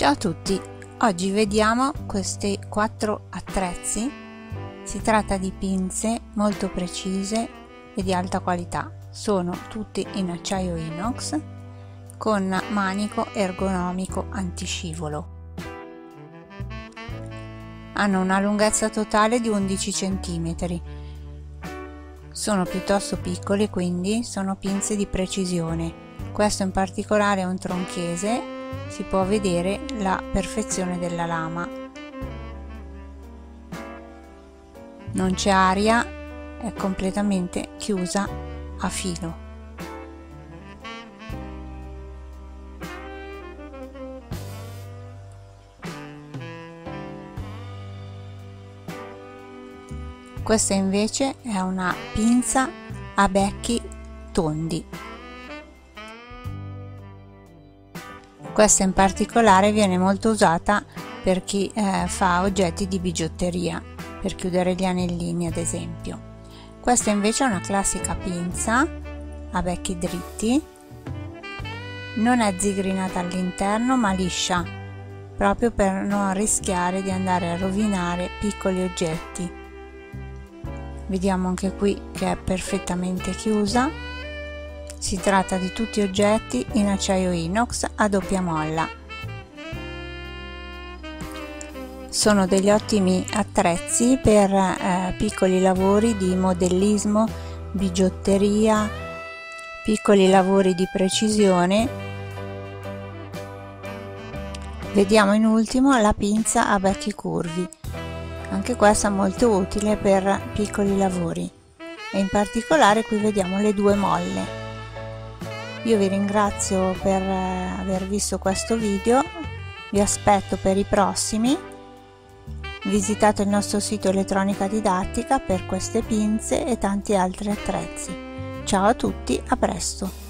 Ciao a tutti, oggi vediamo questi quattro attrezzi. Si tratta di pinze molto precise e di alta qualità. Sono tutti in acciaio inox con manico ergonomico antiscivolo. Hanno una lunghezza totale di 11 cm. Sono piuttosto piccoli quindi sono pinze di precisione. Questo in particolare è un tronchese si può vedere la perfezione della lama. Non c'è aria, è completamente chiusa a filo. Questa invece è una pinza a becchi tondi Questa in particolare viene molto usata per chi eh, fa oggetti di bigiotteria, per chiudere gli anellini ad esempio. Questa invece è una classica pinza a becchi dritti, non è zigrinata all'interno ma liscia, proprio per non rischiare di andare a rovinare piccoli oggetti. Vediamo anche qui che è perfettamente chiusa si tratta di tutti oggetti in acciaio inox a doppia molla. Sono degli ottimi attrezzi per eh, piccoli lavori di modellismo, bigiotteria, piccoli lavori di precisione. Vediamo in ultimo la pinza a becchi curvi. Anche questa molto utile per piccoli lavori e in particolare qui vediamo le due molle io vi ringrazio per eh, aver visto questo video, vi aspetto per i prossimi. Visitate il nostro sito elettronica didattica per queste pinze e tanti altri attrezzi. Ciao a tutti, a presto!